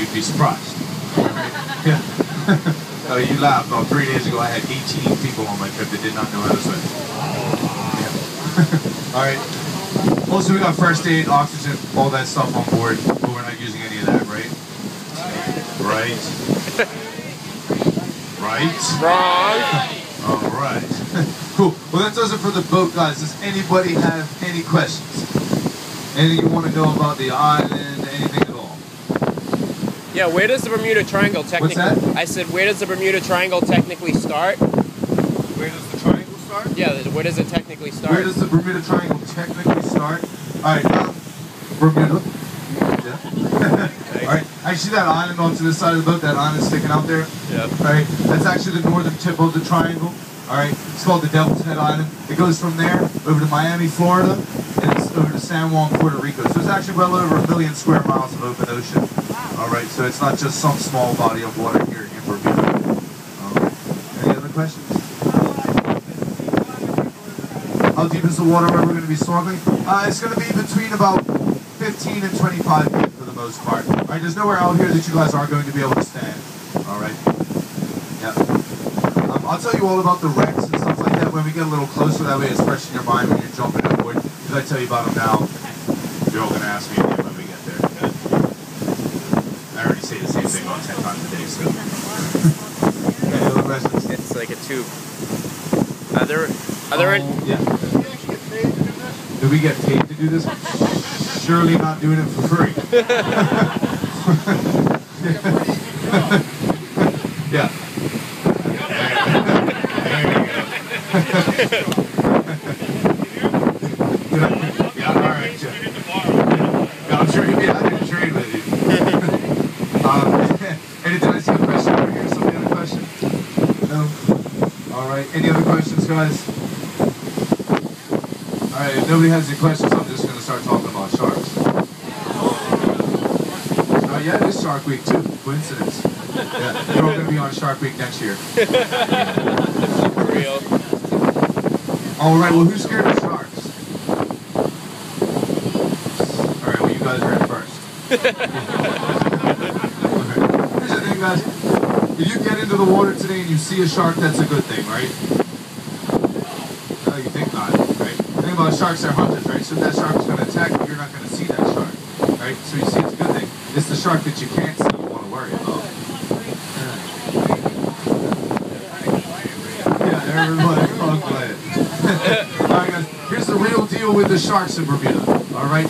you'd be surprised. yeah. oh, you laughed. About three days ago, I had 18 people on my trip that did not know how to swim. Yeah. All right. Also, we got first aid, oxygen, all that stuff on board, but we're not using any of that, right? Right. Right. Wrong. All right. cool. Well, that does it for the boat, guys. Does anybody have any questions? Anything you want to know about the island? Anything at all? Yeah, where does the Bermuda Triangle technically? What's that? I said, where does the Bermuda Triangle technically start? Where does the triangle start? Yeah, where does it technically start? Where does the Bermuda Triangle technically start? All right, now, Bermuda. Yeah. All right. I see that island on to the side of the boat. That island sticking out there. Yeah. All right. That's actually the northern tip of the triangle. All right. It's called the Devil's Head Island. It goes from there over to Miami, Florida, and it's over to San Juan, Puerto Rico. So it's actually well over a million square miles of open ocean. All right. So it's not just some small body of water here in Bermuda. All right. Any other questions? How deep is the water where we're going to be snorkeling? Uh, it's going to be between about 15 and 25 feet for the most part. All right, there's nowhere out here that you guys are going to be able to stand. All right. Yeah. Um, I'll tell you all about the wrecks and stuff like that when we get a little closer. That way it's fresh in your mind when you're jumping aboard. Because I tell you about them now, you're all going to ask me again when we get there. I already say the same thing about 10 times a day, so. Any other questions? It's like a tube. Are there, are there any, Oh, yeah. Do we get paid to do this? Surely not doing it for free. yeah. yeah, all right. Yeah. Yeah, I'm sure you'll be happy to trade with you. um, and did I see a question over here? Somebody had a question? No? All right. Any other questions, guys? All right. If nobody has any questions, I'm just going to start talking about sharks. Uh, yeah, it is Shark Week too. Coincidence. Yeah, you're all going to be on Shark Week next year. for real? All right. Well, who's scared of sharks? All right. Well, you guys are in first. Okay. Here's the thing, guys. If you get into the water today and you see a shark, that's a good thing, right? No, you think not, right? About sharks, they're hunters, right? So that shark is going to attack you, you're not going to see that shark, right? So you see, it's a good thing. It's the shark that you can't see you want to worry about. Yeah, all right, guys. Here's the real deal with the sharks in Bermuda. All right.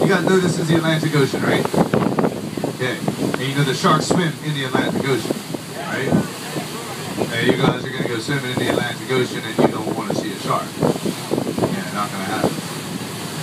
You guys know this is the Atlantic Ocean, right? Okay. And you know the sharks swim in the Atlantic Ocean, right? Hey, you guys are gonna go swimming in the Atlantic Ocean and you don't want to see a shark. Yeah, not gonna happen.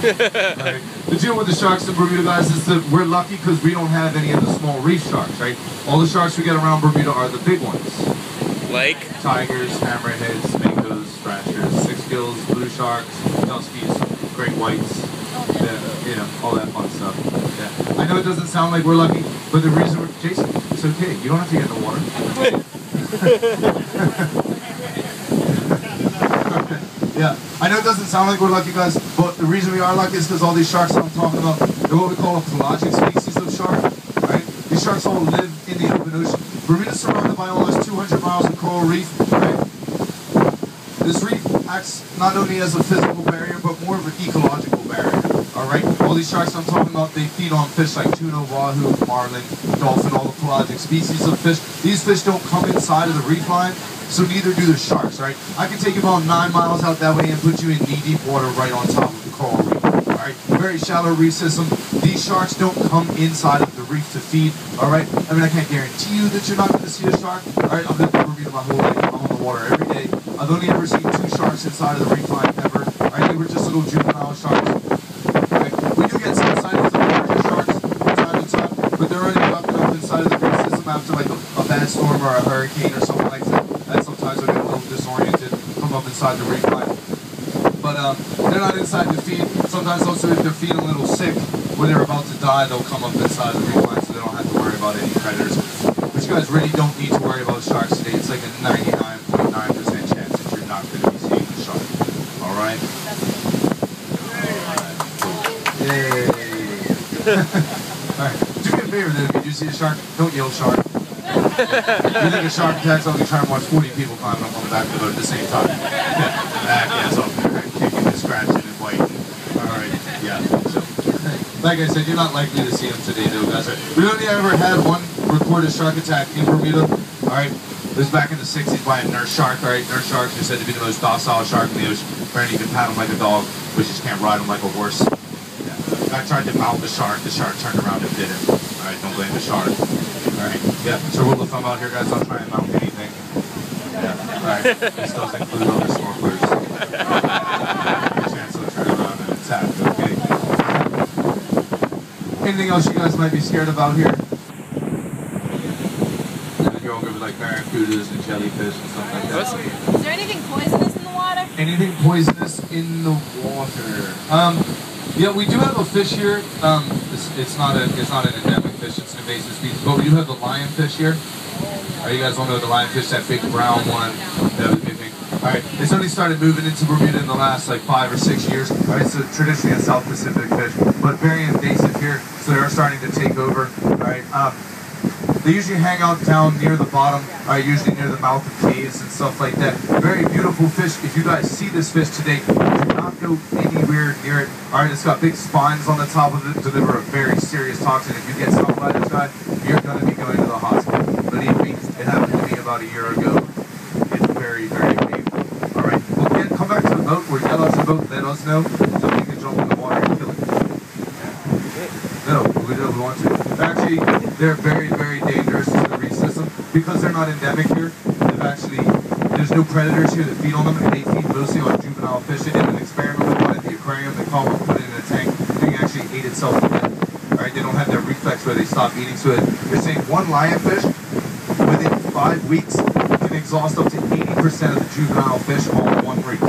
right? The deal with the sharks in Bermuda, guys, is that we're lucky because we don't have any of the small reef sharks, right? All the sharks we get around Bermuda are the big ones Like, tigers, hammerheads, makos, thrashers, six gills, blue sharks, duskies, great whites, yeah, you know, all that fun stuff. Yeah. I know it doesn't sound like we're lucky, but the reason we're Jason, it's okay. You don't have to get in the water. yeah, I know it doesn't sound like we're lucky, guys, but the reason we are lucky is because all these sharks that I'm talking about, they're what we call a pelagic species of shark. Right? These sharks all live in the open ocean. Bermuda's surrounded by almost 200 miles of coral reef. Right? This reef acts not only as a physical barrier, but more of an ecological barrier. All right, all these sharks I'm talking about, they feed on fish like tuna, wahoo, marlin, dolphin, all the pelagic species of fish. These fish don't come inside of the reef line, so neither do the sharks. Right? I can take you about nine miles out that way and put you in knee-deep water right on top of the coral reef. All right, very shallow reef system. These sharks don't come inside of the reef to feed. All right, I mean I can't guarantee you that you're not going to see a shark. All right, I've been Bermuda my whole life. I'm on the water every day. I've only ever seen two sharks inside of the reef line ever. All right, they were just little juvenile sharks. Get some of larger sharks from time to time, but they're popping up inside of the reef system after like a, bad storm or a hurricane or something like that. And sometimes they get a little disoriented, come up inside the reef line. But um, they're not inside the feed. Sometimes also if they're feeling a little sick, when they're about to die, they'll come up inside the reef line so they don't have to worry about any predators. But you guys really don't need to worry about sharks today. It's like a 99.9% chance that you're not going to be seeing a shark. All right? All right. Cool. Yay. All right. Do me a favor then if you do see a shark, don't yell shark. you think a shark attack's only trying to watch 40 people climbing up on the back of the boat at the same time. That gets up there, kicking and scratching and biting. Alright, yeah. So, like I said, you're not likely to see them today though, guys. We only ever had one recorded shark attack in Bermuda. Alright, it was back in the 60s by a nurse shark, alright? Nurse sharks are said to be the most docile shark in the ocean. Apparently you can pat them like a dog, but you just can't ride them like a horse. I tried to mount the shark, the shark turned around and bit him. Alright, don't blame the shark. Alright, yeah, so rule of thumb out here, guys, don't try and mount anything. Yeah, alright, this doesn't include other snorkelers. Chance they'll turn around and attack, okay? Anything else you guys might be scared about here? Yeah, you're all good with like barracudas and jellyfish and stuff like that. Is there anything poisonous in the water? Anything poisonous in the water? Um, yeah, we do have a fish here. Um, it's, it's not a it's not an endemic fish. It's an invasive species, but we do have the lionfish here. Are you guys to know the lionfish? That big brown one. That was big. All right, it's only started moving into Bermuda in the last like five or six years. All right, so traditionally a South Pacific fish, but very invasive here, so they're starting to take over. All right. Um, they usually hang out down near the bottom, uh, usually near the mouth of caves and stuff like that. Very beautiful fish. If you guys see this fish today, do not go anywhere near it. All right, it's got big spines on the top of it, deliver a very serious toxin. If you get stung by this guy, you're going to be going to the hospital. Believe me, it happened to me about a year ago. It's very, very painful. All right, well, get, come back to the boat or yell at the boat, let us know, so we can jump in the water and kill it. No, we don't want to. Actually, they're very, very dangerous to the reef system because they're not endemic here. They've actually, there's no predators here that feed on them, and they feed mostly on juvenile fish. They did an experiment with one at the aquarium. They caught one, put it in a tank. The thing actually ate itself to death. All right, they don't have that reflex where they stop eating. So they're saying one lionfish within five weeks can exhaust up to 80% of the juvenile fish in one reef.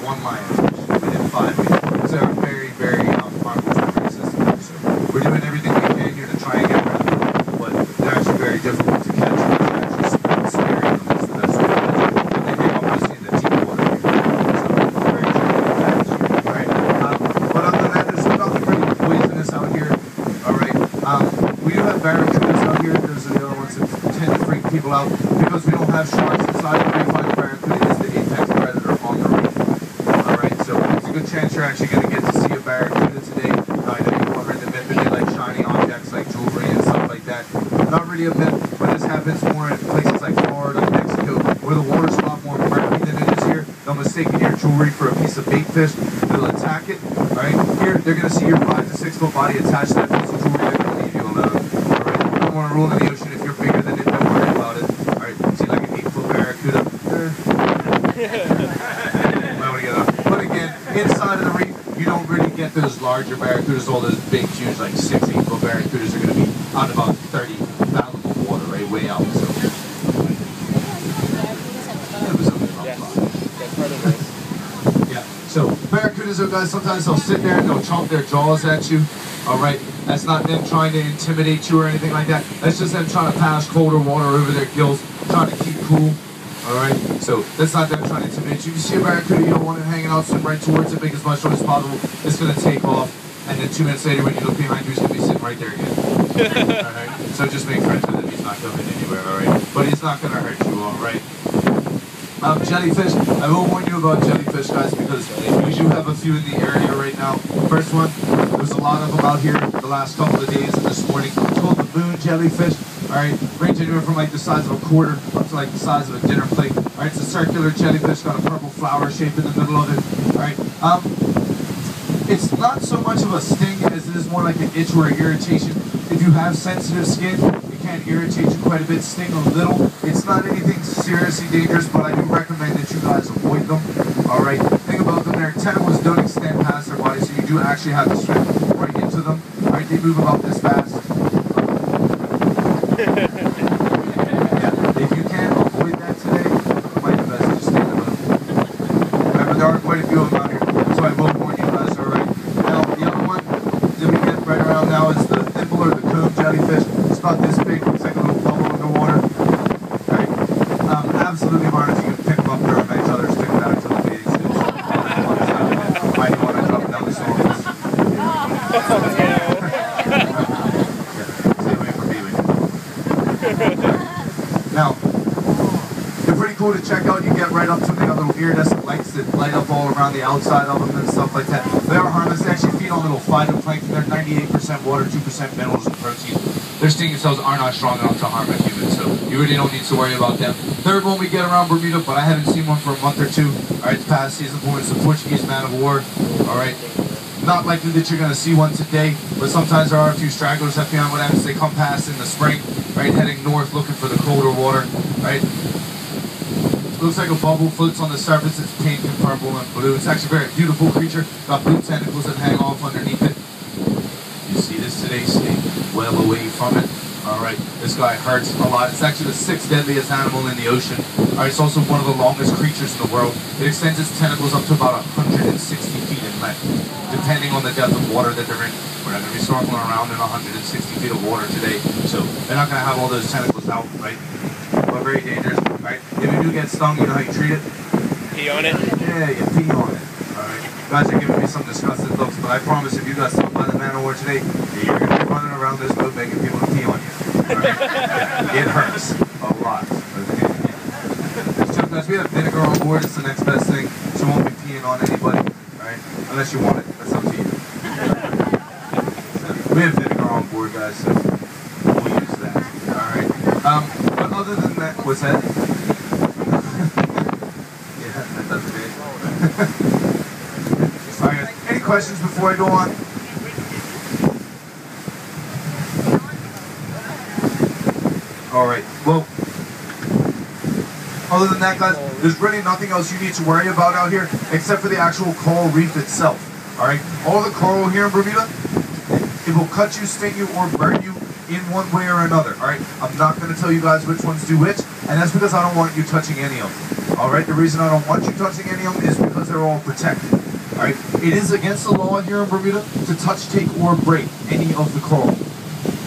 One lionfish within five weeks. So very, very um, harmful to the reef system. So we're doing everything we can here to try and get rid of them, but they're actually very difficult to catch. They're actually snaring them is the best way to do it. But they hang up mostly in the deep water here. So very tricky to catch. All right. Um, but other than that, there's nothing really poisonous out here. All right. Um, we do have barracudas out here. Those are the other ones that tend to freak people out because we don't have sharks inside. We find the barracuda is the apex predator on the reef. All right, so there's a good chance you're actually going to get to see a barracuda today. Uh, I know you've all heard the myth that they like shiny objects like jewelry and stuff like that. Not really a myth, but this happens more in places like Florida, Mexico, where the water's a lot more murky than it is here. They'll mistake your jewelry for a piece of bait fish. They'll attack it. All right, here they're going to see your five to six foot body attached to that piece of jewelry. They're going to leave you alone. All right, you don't want to rule in the ocean if you're bigger than it. Don't worry about it. All right, see like an eight foot barracuda. Eh. Might wanna get up. But again, inside of the reef, you don't really get those larger barracudas. All those big, huge, like six, eight foot barracudas are going to be out about 30 fathoms of water, right? Way out. So, yeah, it was something about Yes. five. Yeah, predators. Yeah. So barracudas are guys. Sometimes they'll sit there and they'll chomp their jaws at you. All right. That's not them trying to intimidate you or anything like that. That's just them trying to pass colder water over their gills, trying to keep cool. All right. So that's not them trying to intimidate you. If you see a barracuda, you don't want it hanging out, swim right towards it, make as much noise as possible. It's gonna take off, and then two minutes later, when you look behind you, he's gonna be sitting right there again. all right. So just make friends with him. He's not coming anywhere. All right. But he's not gonna hurt you. All right. Um, jellyfish. I will warn you about jellyfish, guys, because we do have a few in the area right now. First one, there's a lot of them out here the last couple of days and this morning. It's called the moon jellyfish. All right, range anywhere from like the size of a quarter up to like the size of a dinner plate. All right, it's a circular jellyfish, got a purple flower shape in the middle of it. All right, um, it's not so much of a sting as it is more like an itch or an irritation. If you have sensitive skin, it can irritate you quite a bit, sting a little. It's not anything seriously dangerous, but I do recommend that you guys avoid them. All right. Thing about them, their tentacles don't extend past their body, so you do actually have to swim right into them. All right. They move about this fast. yeah. If you can avoid that today, it might be best to just stay in the boat. Remember, there are quite a few of them out here, so I will warn you guys, alright? Now, the other one that we get right around now is the thimble or the comb jellyfish. It's about this big, looks like a little bubble in the water. Right? Um, absolutely harmless. You can pick them up there and make others stick them out to the bathing suits. Might want to drop it down the snorkels. Yeah, stay away Now, check out. You get right up to got little iridescent lights that light up all around the outside of them and stuff like that. They are harmless. They actually feed on little phytoplankton. They're 98% water, 2% minerals and protein. Their stinging cells are not strong enough to harm a human, so you really don't need to worry about them. Third one we get around Bermuda, but I haven't seen one for a month or two. All right, the past season point is the Portuguese man of war. All right, not likely that you're going to see one today, but sometimes there are a few stragglers that beyond what happens. They come past in the spring, right, heading north looking for the colder water, right. Looks like a bubble, floats on the surface, it's pink and purple and blue. It's actually a very beautiful creature, got blue tentacles that hang off underneath it. You see this today, stay well away from it. Alright, this guy hurts a lot. It's actually the sixth deadliest animal in the ocean. Alright, it's also one of the longest creatures in the world. It extends its tentacles up to about 160 feet in length, depending on the depth of water that they're in. We're not going to be snorkeling around in 160 feet of water today, so they're not going to have all those tentacles out, right? But very dangerous, right? If you do get stung, you know how you treat it? Pee on it. Yeah, you pee on it. Alright. Guys are giving me some disgusting looks, but I promise if you got stung by the man of war today, you're gonna be running around this boat begging people to pee on you. Alright? it hurts a lot. Just, guys, we have vinegar on board, it's the next best thing. She won't be peeing on anybody, alright? Unless you want it. That's up to you. we have vinegar on board, guys, so we'll use that. Alright. Um, other than that, was that? yeah, that does it. Alright, any questions before I go on? Alright, well, other than that, guys, there's really nothing else you need to worry about out here except for the actual coral reef itself. Alright, all the coral here in Bermuda, it will cut you, sting you, or burn you in one way or another. Alright, I'm not going to tell you guys which ones do which, and that's because I don't want you touching any of them. Alright, the reason I don't want you touching any of them is because they're all protected. Alright, it is against the law here in Bermuda to touch, take, or break any of the coral.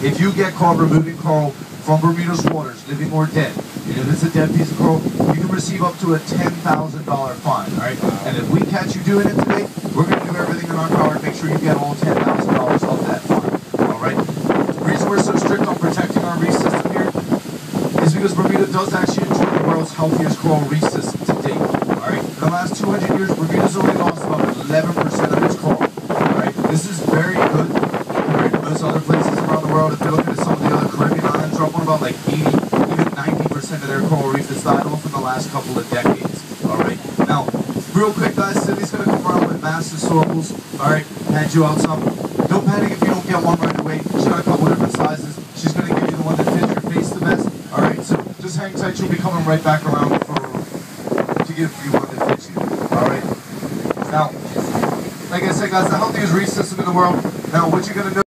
If you get caught removing coral from Bermuda's waters, living or dead, and if it's a dead piece of coral, you can receive up to a $10,000 fine, alright? And if we catch you doing it today, we're going to do everything in our power to make sure you get all $10,000 off that fine, alright? The reason we're so strict on protecting our reef system here is because Bermuda does actually the world's healthiest coral reef system to date, alright? In the last 200 years, Bermuda's only lost about 11% of its coral, alright? This is very good compared to most other places around the world. If you're looking at some of the other Caribbean islands, they're on about like 80, even 90% of their coral reef that's died off in the last couple of decades. Alright. Now, real quick guys, Cindy's gonna come around with mass historicals. Alright, hand you out some. Don't panic if you don't get one right away. She's got a couple different sizes. She's gonna give you the one that fits your face the best. Alright, hang tight, she'll be coming right back around for to give you what that fits you. Alright. Now, like I said guys, the healthiest reef system in the world. Now what you're gonna know